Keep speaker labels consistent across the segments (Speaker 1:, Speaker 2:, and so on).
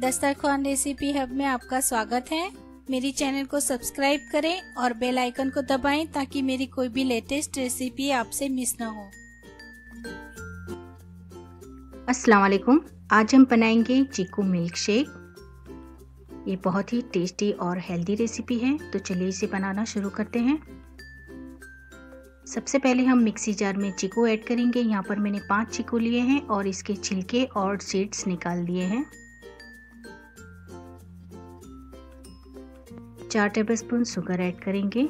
Speaker 1: दस्तरखान recipe hub में आपका स्वागत है। मेरी चैनल को सब्सक्राइब करें और बेल आइकन को दबाएँ ताकि मेरी कोई भी लेटेस्ट रेसिपी आपसे मिस ना हो।
Speaker 2: अस्सलाम वालेकुम आज हम बनाएँगे चीकू मिल्क शेक ये बहुत ही टेस्टी और हेल्दी रेसिपी है तो चलिए इसे बनाना शुरू करते हैं। सबसे पहले हम मिक्सी जार में चीकू ऐड करेंगे। यहाँ पर मैंने पाँच चीकू लिए हैं और इसके छिलके और सीड्स निकाल दिए हैं। चार टेबलस्पून शुगर ऐड करेंगे।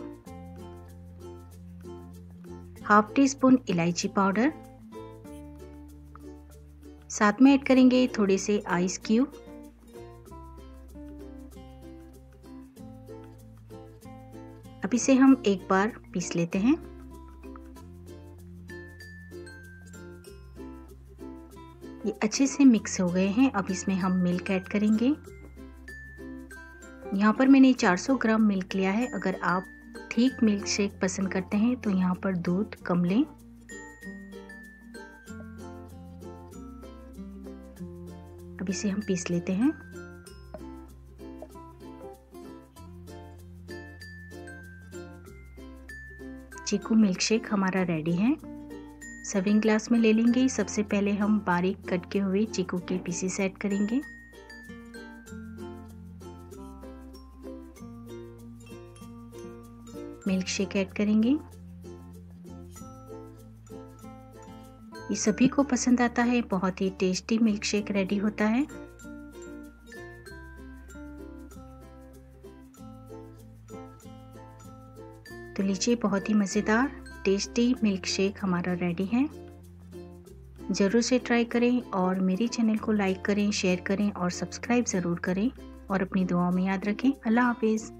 Speaker 2: हाफ़ टी स्पून इलायची पाउडर साथ में ऐड करेंगे थोड़े से आइस क्यूब अब इसे हम एक बार पीस लेते हैं। ये अच्छे से मिक्स हो गए हैं। अब इसमें हम मिल्क ऐड करेंगे। यहाँ पर मैंने 400 ग्राम मिल्क लिया है। अगर आप ठीक मिल्क शेक पसंद करते हैं तो यहाँ पर दूध कम लें। अब इसे हम पीस लेते हैं। चीकू मिल्क शेक हमारा रेडी है। सर्विंग ग्लास में ले लेंगे। सबसे पहले हम बारीक कट के हुए चीकू के पीसेस ऐड करेंगे। मिल्क शेक ऐड करेंगे। ये सभी को पसंद आता है, बहुत ही टेस्टी मिल्क शेक रेडी होता है। तो लीजिए, बहुत ही मज़ेदार टेस्टी मिल्क शेक हमारा रेडी है। ज़रूर से ट्राई करें और मेरे चैनल को लाइक करें शेयर करें और सब्सक्राइब ज़रूर करें और अपनी दुआओं में याद रखें। अल्लाह हाफिज़।